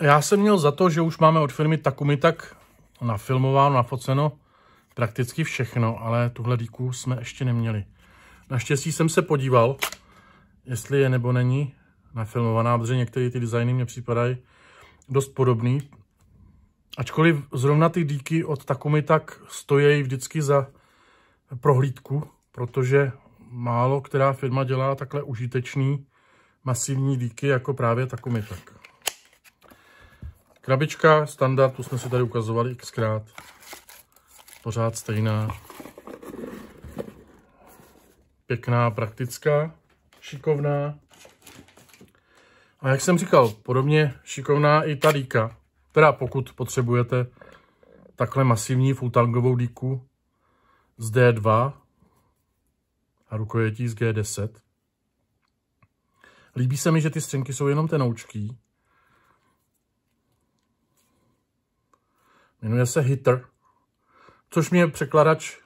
Já jsem měl za to, že už máme od firmy Takumi tak nafilmováno, nafoceno prakticky všechno, ale tuhle díku jsme ještě neměli. Naštěstí jsem se podíval, jestli je nebo není nafilmovaná, protože některé ty designy mě připadají dost podobný. Ačkoliv zrovna ty díky od Takumi tak stojí vždycky za prohlídku, protože málo která firma dělá takhle užitečný masivní díky jako právě Takumi tak. Krabička, standard, tu jsme si tady ukazovali xkrát. Pořád stejná. Pěkná, praktická, šikovná. A jak jsem říkal, podobně šikovná i ta díka. Teda pokud potřebujete takhle masivní fulltangovou díku z D2 a rukojetí z G10. Líbí se mi, že ty střenky jsou jenom tenoučký. Jmenuje se Hitter, což mě překladač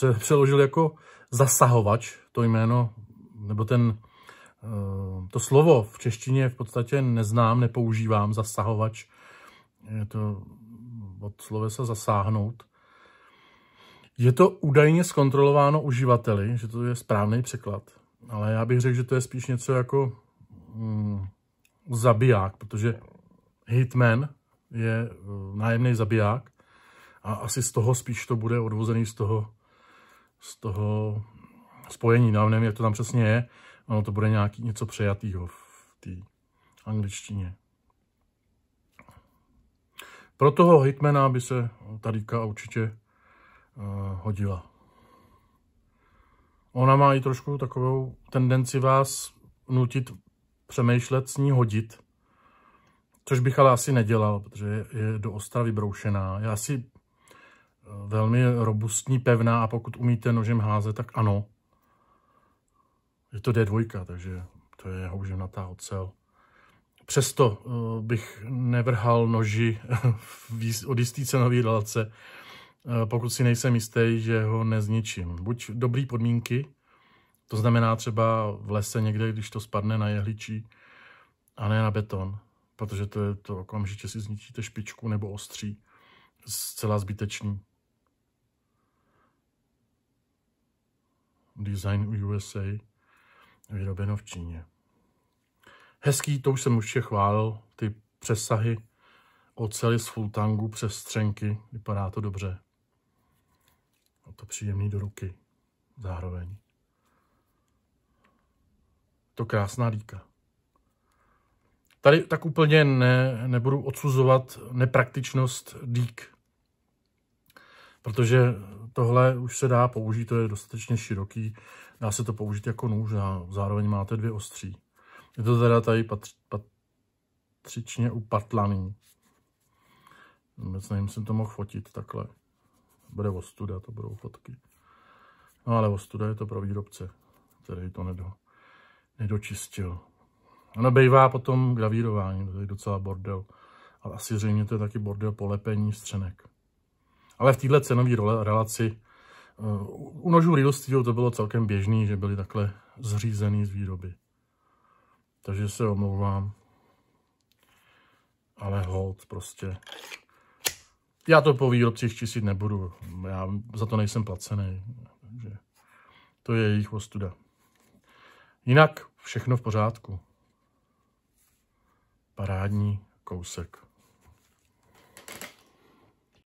uh, přeložil jako zasahovač, to jméno, nebo ten Eh, to slovo v češtině v podstatě neznám, nepoužívám, zasahovač. Je to od slovesa zasáhnout. Je to údajně zkontrolováno uživateli, že to je správný překlad. Ale já bych řekl, že to je spíš něco jako mm, zabiják, protože Hitman je uh, nájemný zabiják a asi z toho spíš to bude odvozený z toho, z toho spojení. No, nevím, jak to tam přesně je. Ono to bude nějaký něco přejatýho v té angličtině. Pro toho hitmana by se ta určitě uh, hodila. Ona má i trošku takovou tendenci vás nutit přemýšlet, s ní hodit, což bych ale asi nedělal, protože je do ostra vybroušená. Je asi eh, velmi robustní, pevná a pokud umíte nožem házet, tak ano. Je to D2, takže to je houženatá ocel. Přesto uh, bych nevrhal noži od jistý cenový relace, uh, pokud si nejsem jistý, že ho nezničím. Buď dobrý podmínky, to znamená třeba v lese někde, když to spadne na jehličí, a ne na beton, protože to je to okamžitě si zničíte špičku nebo ostří. Zcela zbytečný. Design USA vyrobeno v Číně. Hezký, to už jsem už chválil, ty přesahy oceli z fultangu přes střenky, vypadá to dobře. A to příjemný do ruky zároveň. To krásná líka. Tady tak úplně ne, nebudu odsuzovat nepraktičnost dík, protože tohle už se dá použít, to je dostatečně široký, dá se to použít jako nůž a zároveň máte dvě ostří. Je to teda tady patř, patřičně upatlaný. Vůbec nevím, jsem to mohl fotit takhle. Bude ostuda, to budou fotky. No ale ostuda je to pro výrobce, který to nedo, nedočistil. Ono bývá potom gravírování, to je docela bordel. Ale asi zřejmě to je taky bordel polepení střenek. Ale v této cenové relaci uh, u nožů Real Steel to bylo celkem běžný, že byly takhle zřízený z výroby. Takže se omlouvám. Ale hold prostě. Já to po výrobcích čistit nebudu. Já za to nejsem placený. Takže to je jejich ostuda. Jinak všechno v pořádku. Parádní kousek.